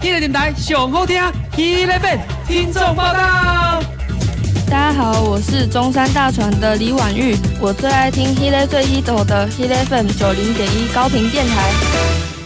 迄、那个电台上好听，Eleven 听众报道。大家好，我是中山大船的李婉玉，我最爱听 h e 最 h i t 的 Eleven 九零点一高频电台。